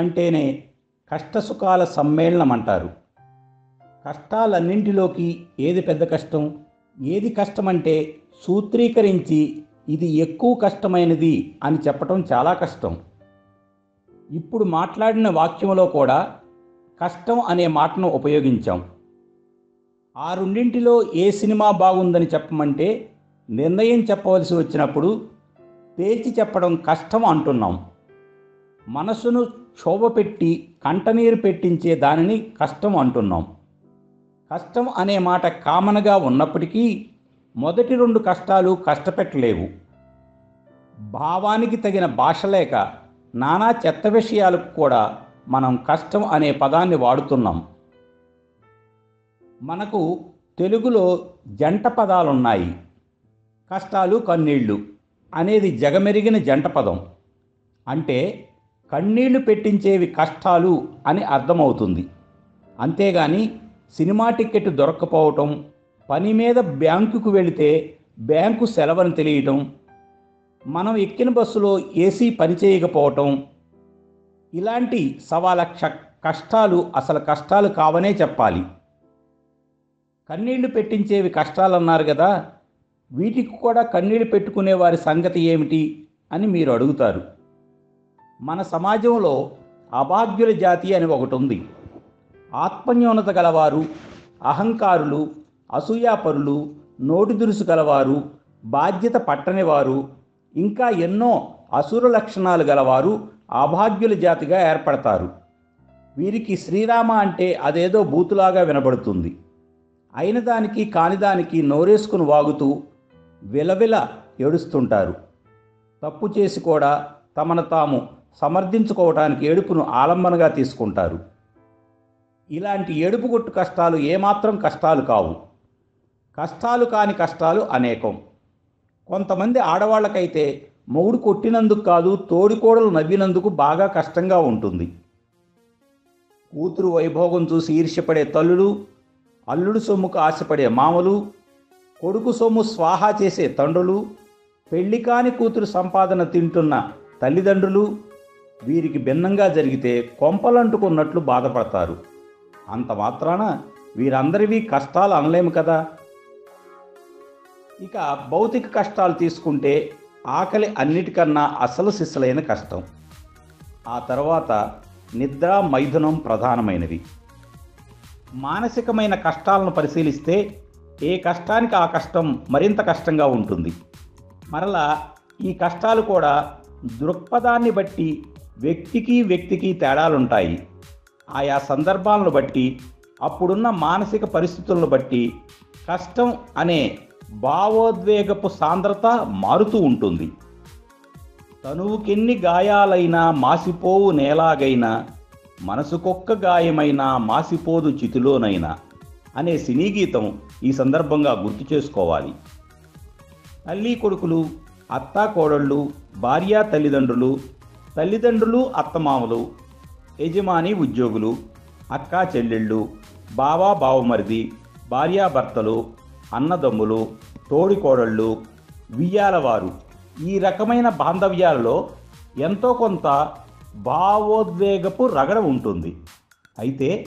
అంటేనే కష్టసుఖాల సమ్మేళనం అంటారు కష్టాలన్నింటిలోకి ఏది పెద్ద కష్టం? ఏది కష్టమంటే సూత్రీకరించి ఇది ఎక్కువ కష్టమైనది అని చెప్పటం చాలా కష్టం. ఇప్పుడు మాట్లాడిన వాక్యంలో కూడా కష్టం అనే మాటను ఉపయోగించాం. ఆ రెండింటిలో ఏ సినిమా బాగుందని చెప్పమంటే నిర్ణయం చెప్పవలసి వచ్చినప్పుడు తేల్చి చెప్పడం కష్టం అంటున్నాం. మనసును క్షోభ పెట్టి కంటనీరు పెట్టించే దానిని కష్టం అంటున్నాం. కష్టం అనే మాట కామన్గా ఉన్నప్పటికీ మొదటి రెండు కష్టాలు కష్టపెట్టలేవు. భావానికి తగిన భాష లేక నానా చెత్త విషయాలకు కూడా మనం కష్టం అనే పదాన్ని వాడుతున్నాం. మనకు తెలుగులో జంట పదాలున్నాయి. కష్టాలు కన్నీళ్ళు అనేది జగమెరిగిన జంట పదం. అంటే కన్నీళ్ళు పెట్టించేవి కష్టాలు అని అర్థమవుతుంది. అంతేగాని సినిమా టిక్కెట్ దొరక్కపోవటం పని మీద బ్యాంకుకు వెళితే బ్యాంకు సెలవని తెలియటం మనం ఎక్కిన బస్సులో ఏసీ పనిచేయకపోవటం ఇలాంటి సవాలక్ష కష్టాలు అసలు కష్టాలు కావనే చెప్పాలి. కన్నీళ్ళు పెట్టించేవి కష్టాలన్నారు కదా వీటికి కూడా కన్నీళ్ళు పెట్టుకునే వారి సంగతి ఏమిటి అని మీరు అడుగుతారు. మన సమాజంలో అభాగ్యుల జాతి అని ఒకటి ఉంది. ఆత్మన్యూనత గలవారు అహంకారులు అసూయాపరులు నోటి దురుసు గలవారు బాధ్యత పట్టనివారు ఇంకా ఎన్నో అసుర లక్షణాలు గలవారు అభాగ్యుల జాతిగా ఏర్పడతారు. వీరికి శ్రీరామ అంటే అదేదో బూతులాగా వినబడుతుంది. అయిన దానికి కానిదానికి నోరేసుకుని వాగుతూ విలవిల ఏడుస్తుంటారు. తప్పు చేసి కూడా తమను తాము సమర్థించుకోవటానికి ఏడుపును ఆలంబనగా తీసుకుంటారు. ఇలాంటి ఏడుపు కొట్టు కష్టాలు ఏమాత్రం కష్టాలు కావు. కష్టాలు కాని కష్టాలు అనేకం. కొంతమంది ఆడవాళ్ళకైతే మొగుడు కొట్టినందుకు కాదు తోడికోడలు నవ్వినందుకు బాగా కష్టంగా ఉంటుంది. కూతురు వైభోగం చూసి ఈర్ష్యపడే తల్లులు అల్లుడు సొమ్ముకు ఆశపడే మామలు కొడుకు సొమ్ము స్వాహా చేసే తండ్రులు పెళ్ళి కాని కూతురు సంపాదన తింటున్న తల్లిదండ్రులు వీరికి భిన్నంగా జరిగితే కొంపలంటుకున్నట్లు బాధపడతారు. అంత మాత్రాన వీరందరివి కష్టాలు అనలేము కదా. ఇక భౌతిక కష్టాలు తీసుకుంటే ఆకలి అన్నిటికన్నా అసలు సిస్సలైన కష్టం. ఆ తర్వాత నిద్ర మైథునం ప్రధానమైనవి మానసికమైన కష్టాలను పరిశీలిస్తే ఏ కష్టానికి ఆ కష్టం మరింత కష్టంగా ఉంటుంది. మరలా ఈ కష్టాలు కూడా దృక్పథాన్ని బట్టి వ్యక్తికి వ్యక్తికి తేడాలుంటాయి. ఆయా సందర్భాలను బట్టి అప్పుడున్న మానసిక పరిస్థితులను బట్టి కష్టం అనే భావోద్వేగపు సాంద్రత మారుతూ ఉంటుంది. తనువుకెన్ని గాయాలైనా మాసిపోవు నేలాగైనా మనసుకొక్క గాయమైనా మాసిపోదు చితిలోనైనా అనే సినీ గీతం ఈ సందర్భంగా గుర్తు చేసుకోవాలి. తల్లి కొడుకులు అత్తా కోడళ్ళు భార్యా తల్లిదండ్రులు తల్లిదండ్రులు అత్తమామలు యజమాని ఉద్యోగులు అక్కా చెల్లెళ్ళు బావా బావమరిది భార్యాభర్తలు అన్నదమ్ములు తోడికోడళ్ళు వియ్యాలవారు ఈ రకమైన బాంధవ్యాలలో ఎంతో కొంత భావోద్వేగపు రగడ ఉంటుంది. అయితే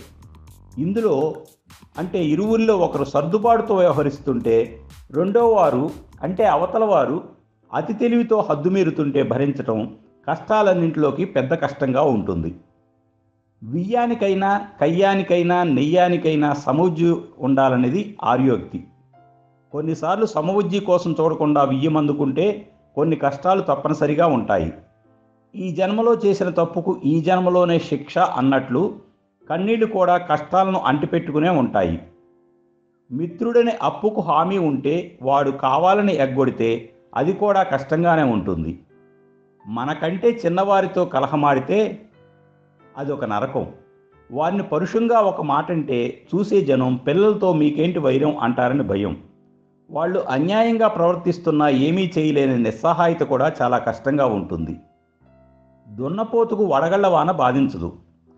ఇందులో అంటే ఇరువురిలో ఒకరు సర్దుబాటుతో వ్యవహరిస్తుంటే రెండో వారు అంటే అవతల వారు అతి తెలివితో హద్దుమీరుతుంటే భరించటం కష్టాలన్నింటిలోకి పెద్ద కష్టంగా ఉంటుంది. వియ్యానికైనా కయ్యానికైనా నెయ్యానికైనా సమవుజ్జి ఉండాలనేది ఆర్యోక్తి. కొన్నిసార్లు సమవుజ్జి కోసం చూడకుండా వియ్యం అందుకుంటే కొన్ని కష్టాలు తప్పనిసరిగా ఉంటాయి. ఈ జన్మలో చేసిన తప్పుకు ఈ జన్మలోనే శిక్ష అన్నట్లు కన్నీళ్ళు కూడా కష్టాలను అంటిపెట్టుకునే ఉంటాయి. మిత్రుడని అప్పుకు హామీ ఉంటే వాడు కావాలని ఎగ్గొడితే అది కూడా కష్టంగానే ఉంటుంది. మనకంటే చిన్నవారితో కలహమాడితే అది ఒక నరకం. వారిని పరుషంగా ఒక మాట అంటే చూసే జనం పిల్లలతో మీకేంటి వైరం అంటారని భయం. వాళ్ళు అన్యాయంగా ప్రవర్తిస్తున్నా ఏమీ చేయలేని నిస్సహాయత కూడా చాలా కష్టంగా ఉంటుంది. దున్నపోతుకు వడగళ్ళ వాన బాధించదు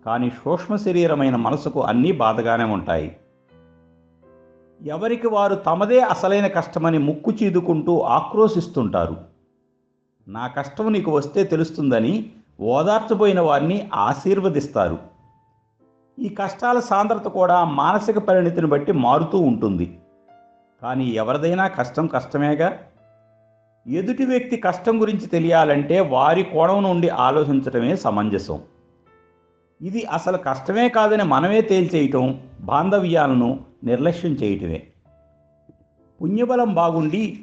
కానీ సూక్ష్మ శరీరమైన మనసుకు అన్నీ బాధగానే ఉంటాయి. ఎవరికి వారు తమదే అసలైన కష్టమని ముక్కు చీదుకుంటూ ఆక్రోశిస్తుంటారు. నా కష్టం నీకు వస్తే తెలుస్తుందని ఓదార్చబోయిన వారిని ఆశీర్వదిస్తారు. ఈ కష్టాల సాంద్రత కూడా మానసిక పరిణితిని బట్టి మారుతూ ఉంటుంది. కానీ ఎవరిదైనా కష్టం కష్టమేగా? ఎదుటి వ్యక్తి కష్టం గురించి తెలియాలంటే వారి కోణం నుండి ఆలోచించటమే సమంజసం. ఇది అసలు కష్టమే కాదని మనమే తేల్చేయటం బాంధవ్యాలను నిర్లక్ష్యం చేయటమే. పుణ్యబలం బాగుండి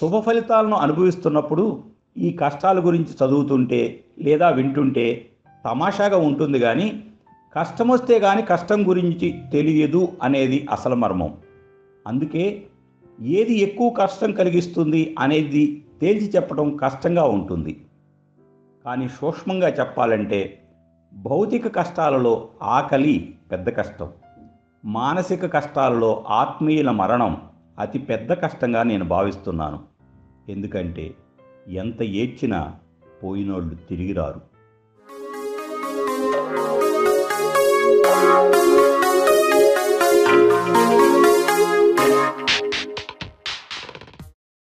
శుభ ఫలితాలను అనుభవిస్తున్నప్పుడు ఈ కష్టాల గురించి చదువుతుంటే లేదా వింటుంటే తమాషాగా ఉంటుంది కానీ కష్టం వస్తే కానీ కష్టం గురించి తెలియదు అనేది అసలు మర్మం. అందుకే ఏది ఎక్కువ కష్టం కలిగిస్తుంది అనేది తేల్చి చెప్పడం కష్టంగా ఉంటుంది. కానీ సూక్ష్మంగా చెప్పాలంటే భౌతిక కష్టాలలో ఆకలి పెద్ద కష్టం. మానసిక కష్టాలలో ఆత్మీయుల మరణం అతి పెద్ద కష్టంగా నేను భావిస్తున్నాను. ఎందుకంటే ఎంత ఏడ్చినా పోయినోళ్ళు తిరిగి రారు